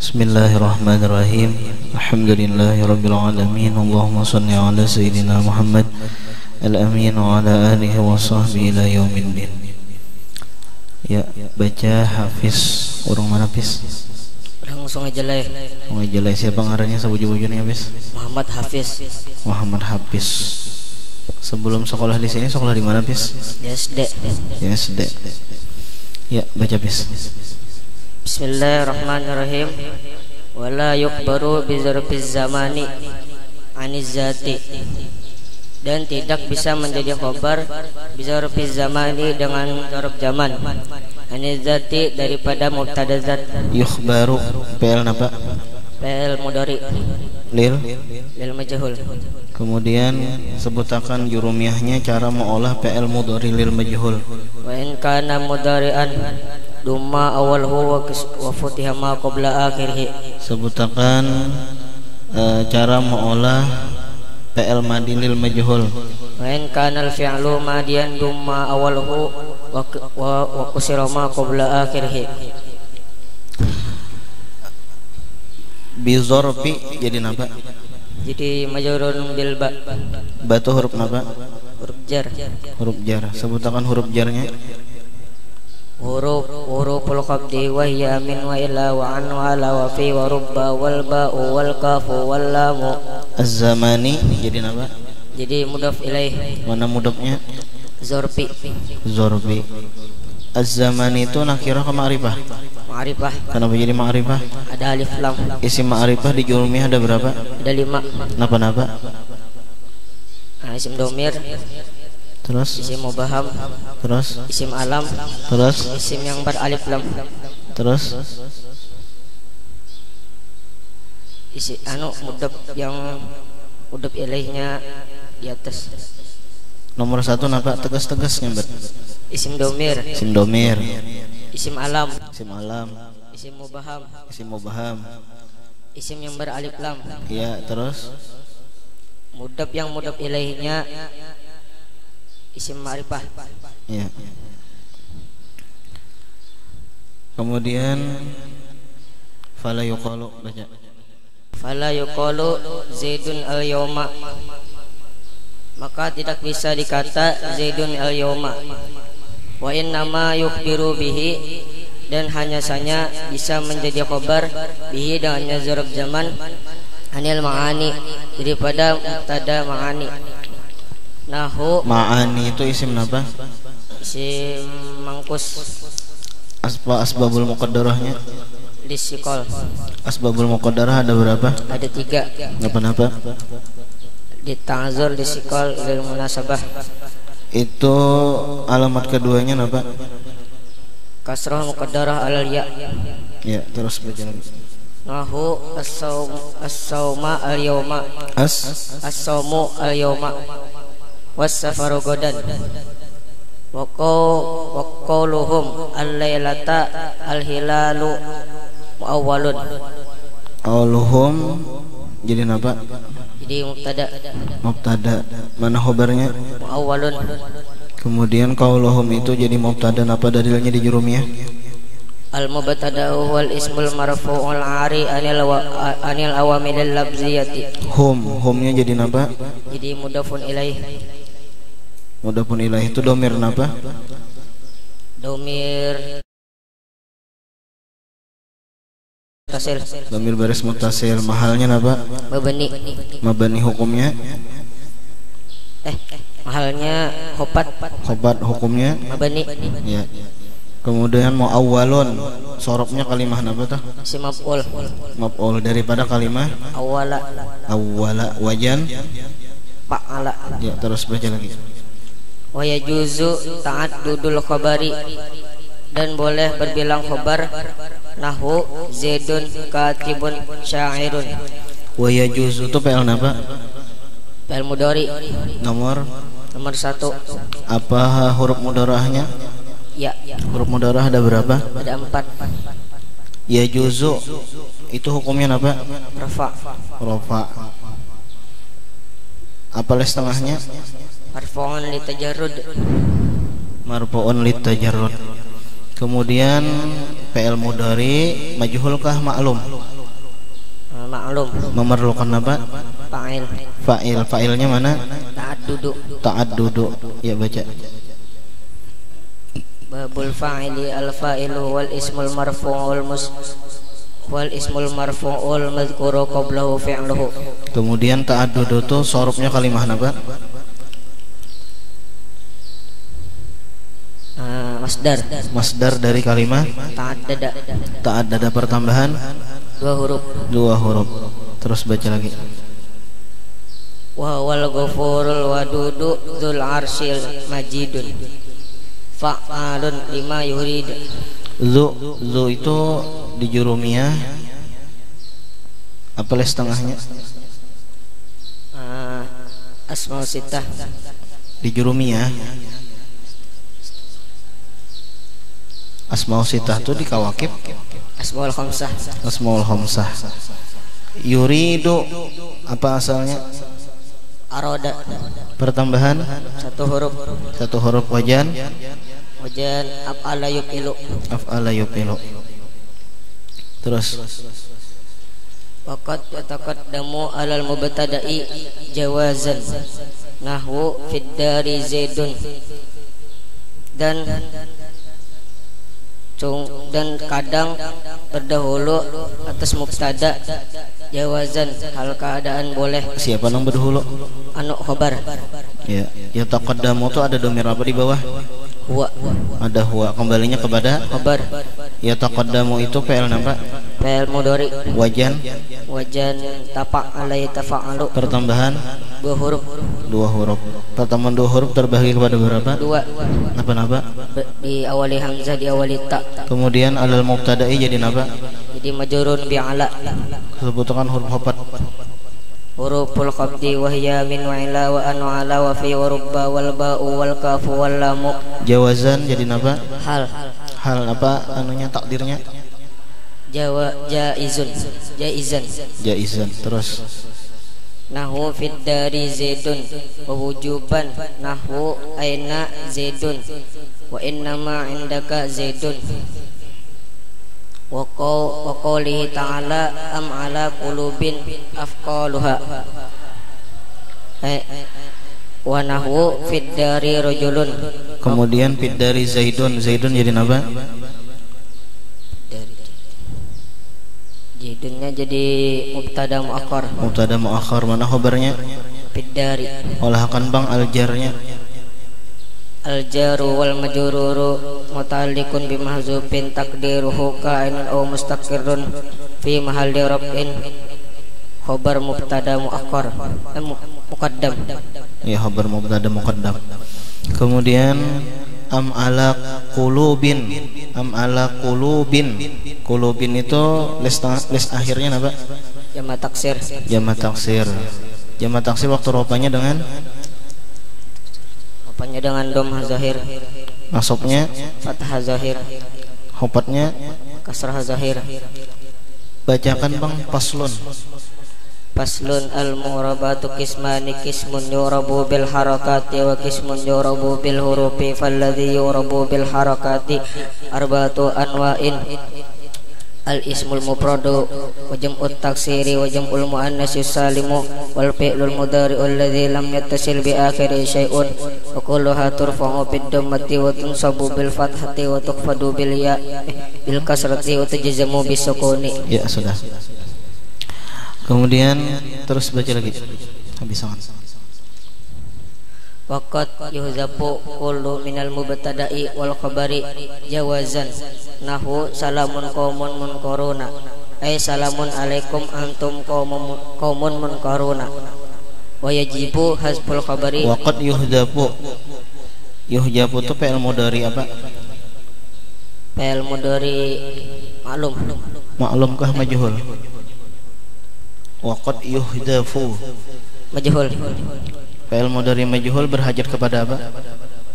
بسم الله الرحمن الرحيم الحمد لله رب العالمين اللهم صل على سيدنا محمد الأمين وعلى آله وصحبه إلى يوم الدين Ya, baca Hafiz Orang mana Hafiz? Orang Sungai Jelai Sungai Jelai siapa ngarannya sebuju-bujunya Hafiz? Muhammad Hafiz Muhammad Hafiz Sebelum sekolah di sini sekolah di mana Hafiz? di SD Ya SD Ya baca Hafiz Bismillahirrahmanirrahim. Wala yukbaru bizarfiz zamani Aniz zati dan tidak bisa menjadi khobar bizarfiz zamani dengan zarf zaman. Aniz zati daripada mubtada zat Yukhbaru PL napa? Fa'il mudhari. Lil. Lil majhul. Kemudian sebutakan jurumiyahnya cara mengolah PL mudhari lil majhul. Wa in kana mudhari'an dumma awalhu wa futiha ma qabla akhirih. Sebutakan eh, cara mengolah PL madi lil majhul. Wa in kana al fi'lu madiyan dumma awalhu wa, wa kusira ma qabla akhirih. Bizorfi jadi napa? jadi majrurun bil ba. Batu huruf napa? huruf jar. Huruf jar. Sebutakan huruf jarnya huruf huruful qabdi wa hiya min wa ila wa an wa ala wa fi wa rubba wal ba'u wal kafu wal lamu Az-zamani jadi napa? jadi mudaf ilaih Mana mudofnya? zorfi Zorbi Az-zamani itu nakirah ke ma'rifah ma'rifah Kenapa jadi ma'rifah? ada alif lam Isim ma'rifah di jurumiyah ada berapa? ada lima Napa-napa? nah, isim domir Terus? isim mubaham Terus? isim alam Terus? isim yang beralif lam Terus? isi anu mudab yang mudab ilaihnya di atas Nomor satu napa? Tegas-tegasnya bet isim domir Isim domir isim alam Isim alam isim mubaham Isim mubaham isim yang beralif lam Iya terus? mudab yang mudab ilaihnya isim ma'rifah. Iya Kemudian Fala yuqalu baca. Fala yuqalu zaidun al yawma maka tidak bisa dikata zaidun al yawma wa innama yukhbiru bihi dan hanya saja bisa menjadi khabar bihi dengan zarf zaman anil ma'ani daripada mubtada ma'ani nahu Ma'ani itu isim apa? isim mangkus Asba asbabul muqaddarahnya disikol Asbabul muqaddarah ada berapa? ada tiga Kenapa-napa? ditangzur disikol lil munasabah Itu alamat keduanya apa? kasrah muqaddarah alal ya Ya, terus lagi. nahu as-saum as-sauma al yawma As as-saumu al qaw- wa qawluhum al-lailata al-hilalu muawwalun Auluhum jadi apa? jadi mubtada Mubtada. Mana khobarnya? muawwalun Kemudian qauluhum itu jadi mubtada apa dalilnya di jurumiyah? al-mubtada wal ismul marfu'ul ari anil wa, anil awamilil labziyati Hum, humnya jadi apa? jadi mudafun ilaih Mudapun ilah itu domir apa? domir tasil Domir baris mutasil. Mahalnya apa? mabani Mabani hukumnya, eh mahalnya khopat khobat hukumnya. mabani Ya. Kemudian mau awalun, sorobnya kalimah apa tuh? si maf'ul Maf'ul daripada kalimah awala awwala wajan. fa'ala Ya, terus baca lagi. Wa yajuzu ta'addudul khabari dan boleh berbilang khabar nahu zaidun katibun syairun Wa yajuzu itu PL apa? fil mudhari Nomor nomor satu apa huruf mudarahnya? ya Huruf mudarah ada berapa? ada empat Yajuzu itu hukumnya apa? rafa Rofa. Apa les setengahnya? Marfu'un li tajarrud Marfu'un litajarrud. Kemudian PL mudari majhulkah maklum? Maklum Memerlukan apa? Fa'il Fa'il. Fa'ilnya mana? Taat duduk Ta'ad duduk. Ya baca. Babul fa'ili al-fa'ilu wal ismul marfu'ul mus wal ismul marfu'ul madhkuru qablahu fi'luhu Kemudian ta'ad duduk itu sorupnya kalimah apa? Masdar. Masdar dari kalimah? Taat dada ta'ad ada pertambahan? Dua huruf. Dua huruf. Terus baca lagi. wa wal ghafurul wadudu dzul arsyil majidun. Fa'alun lima yurid. Zu, zu itu di jurumiyah apa les setengahnya? Ah, asmaul sitah Di jurumiyah Asmaul sitah itu di kawakib. Asmaul khamsah. Asmaul Homsah Yuridu Apa asalnya? aroda. Pertambahan? Satu huruf. Satu huruf wajan? Wajan af'ala yuqilu. Af'ala yupilu Terus? Waqad yataqaddamu alal mubtada'i jawazan. Nahwu fid dari zaidun. Dan cung dan kadang terdahulu atas mubtada jawazan hal keadaan boleh. Siapa yang berdahulu? anu khabar Ya Ya taqaddamu itu ada domir apa di bawah? huwa. Ada huwa Kembalinya kepada? Khabar Ya taqaddamu itu PL apa? fa'il mudhari. Wajan. Wajan tapak alai tafa'alu. Pertambahan dua huruf. Dua huruf. Pertemuan dua huruf terbagi kepada berapa? dua. Apa-apa? Be- di awali hamzah di awali ta. Kemudian alal mubtada'i jadi apa? jadi majurun bi ala. Sebutkan huruf hopat huruful qabdi wa hiya min wa ila wa an wa ala wa fi wa rubba wal ba'u wal kafu wal lamu. Jawazan jadi apa? hal. Hal apa anunya takdirnya? jawa jaizun. Jaizan. Jaizan. Terus nahwu fid dari zaidun. Wa wujuban nahwu aina zaidun. Wa innama indaka zaidun. Wa qaw wa qawlihi ta'ala am ala qulubin afqaluha. Eh wa nahwu fid dari rajulun. Kemudian fit dari Zaidun. Zaidun jadi apa? dari jidunnya jadi mubtada muakkar Mubtada muakhar mana khabarnya? fid dari Olahakan bang aljarnya? Al jaru wal majruru muta'alliqun bi mahzufin taqdiruhu ka'inun aw mustaqirrun fi mahalli raf'in khabar mubtada muakkar eh, muqaddam. Ya khabar mubtada muqaddam. Kemudian am ala qulubin? Am ala qulubin? Qulubin itu les, les akhirnya apa? jama taksir. Jama taksir. Jama taksir waktu ropanya dengan? Apanya dengan dom zahir nasabnya fathah zahir hopatnya? Kasrah zahir bacakan bang paslon Faslun al-murabatu kismani kismun yurabu bil harakati wa kismun yurabu bil hurufi falladhi yurabu bil harakati arbatu anwa'in. Al-ismul mufradu wa jam'ut taksiri wa jam'ul muannas salimu wal fi'lul mudhari'u alladhi lam yattasil bi akhiri syai'un wa kulluha turfa'u bid dhammati wa tunsabu bil fathati wa tuqfadu bil ya bil kasrati wa tujzamu bis ya sudah kemudian terus baca lagi. Habis sangat Waqat yuhzafu kullu minal mubtada'i wal khabari jawazan. Nahu salamun qaumun munkaruna. Ay salamun alaikum antum qaumun qaumun munkaruna. Wa yajibu hasbul khabari. Waqad yuhdafu yuhjabu itu fi'il mudhari apa? Fa'il mudhari maklum. Maklumkah majhul waqad yuhdafu. Majhul. Fi'il mudhari majhul berhajat kepada apa?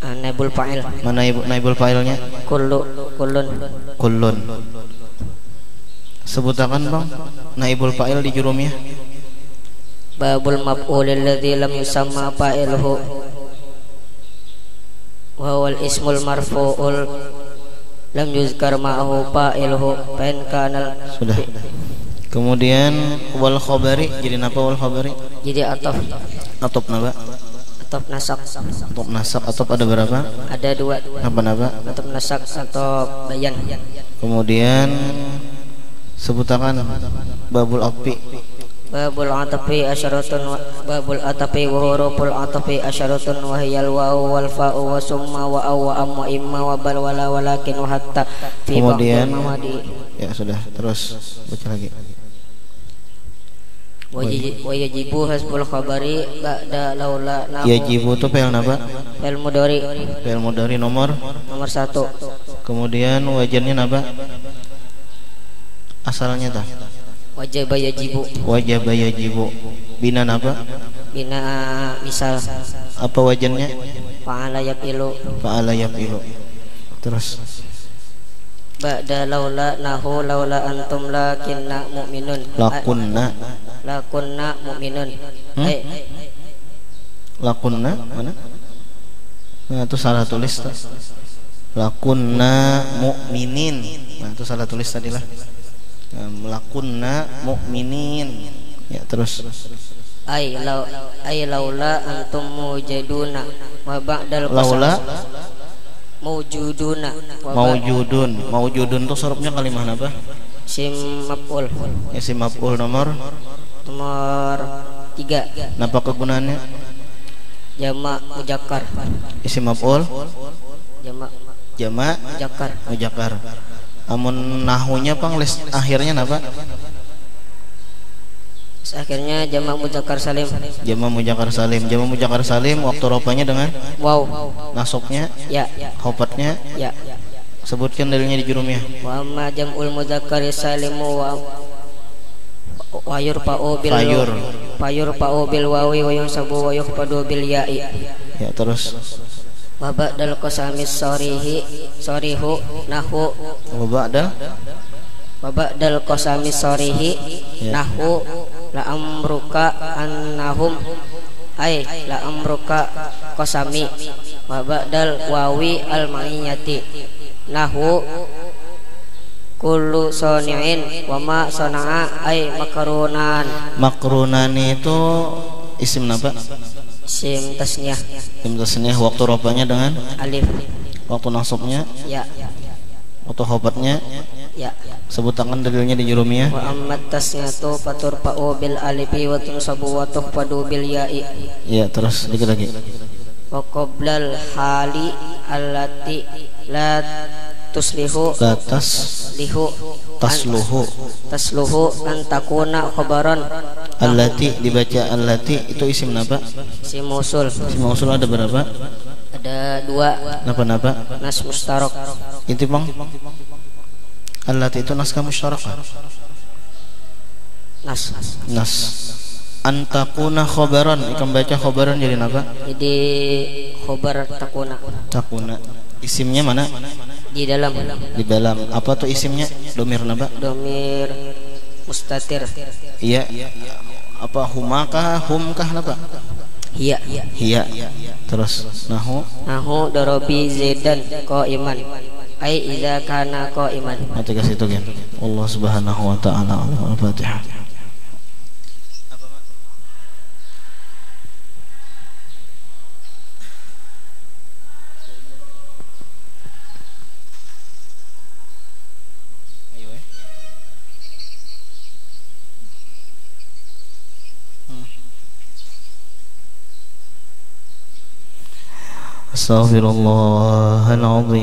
Ah, naibul fa'il. Mana ibu naibul fa'ilnya? Kullu kullun. Kullun. Sebutakan bang naibul fa'il di jurumnya. Babul maf'ul alladhi lam yusamma fa'iluhu wa huwa al-ismul marfu'ul. Lam yuzkar ma'ahu fa'iluhu fa in kana sudah kemudian wal khabari jadi napa wal khabari? Jadi atof atop napa? Atof nasak atop nasak atop ada berapa? Ada dua. Napa napa? Atof nasak atau bayan. Kemudian sebutakan babul api babul atafi asyaratun wa- babul atafi wa huruful atafi asyaratun wa hiyal wawu wal fa'u wa summa wa aw wa am wa imma wa bal wala walakin wa hatta. Fi Kemudian- ya sudah terus baca lagi wa yaji- wa yajibu hasbul khabari ba'da laula nahu yajibu itu fi'il napa? Fil mudari fi'il mudhari nomor? Nomor satu. Kemudian wajannya napa? Asalnya tah wajib yajibu. Wajib yajibu. Bina napa? Bina misal. Apa wajannya fa'ala yaqilu. Fa'ala yafilu terus? Ba'da laula nahu laula antum lakinna mu'minun. Lakunna lakunna mu'minun. Hmm? eh. Lakunna? Mana? Nah itu salah tulis tuh. lakunna mu'minin. Nah itu salah tulis tadi lah. Lakunna mu'minin. Ya terus. Ay lau ay laula antum mujaduna wa ba'dal laula? Ba- maujudun. Maujudun tuh sorupnya kalimah apa? Sim maf'ul. Isim maf'ul nomor nomor tiga. Napa kegunaannya? Jamak mujakkar. Isim maf'ul? Jamak. Jama mujakkar. mujakkar. Amun nahunya pang les akhirnya napa? Akhirnya jamak mujakkar salim. Jama mujakkar salim. Jama mujakkar salim waktu ropanya dengan wow nasoknya ya. hopatnya ya. Sebutkan dalilnya di jurumnya. Wa amma jam'ul muzakkar salimu wa wa yurfa'u bil Fayur. fayurfa'u bil wawi wa yunsabu wa yukhfadu bil ya'i. Ya terus. Wa ba'dal qasamis sarihi sarihu nahu. Wa ba'da wa ba'dal qasamis sarihi Ya. nahu. La amruka annahum. Ay la amruka qasami wa ba'dal wawi al ma'iyati nahu kullu sani'in wa ma sana'a ay makrunan makrunani itu isim napa sim tasniyah. Isim tasniyah waktu ropanya dengan? Alif. Waktu nasabnya? Ya. Waktu hopatnya ya. Sebutkan dalilnya di jurumiyah wa amma tasniyatu faturfa'u bil alifi wa tunsabu wa tuhfadu bil ya'i. Ya terus dikit lagi. Wa qoblal hali allati la tuslihu. Batas tasluhu. Tasluhu an takuna khabaran. Allati dibaca allati itu isim napa? Si musul isim mausul ada berapa? Ada dua. Napa napa nas mustarok itu bang allati itu naskah musyarakah nas. Nas. Antakuna khobaran ikan baca khobaran jadi napa? Jadi khobar takuna. Takuna. Isimnya mana di dalam. Di dalam. Apa tuh isimnya? Domir napa? Domir mustatir. Iya. Apa humakah humkah napa? Hiya hiya terus nahu? Nahu dorobi zaidan ko iman ai idza kana ko iman nanti ke situ kan Allah subhanahu wa ta'ala al-fatihah أستغفر الله العظيم.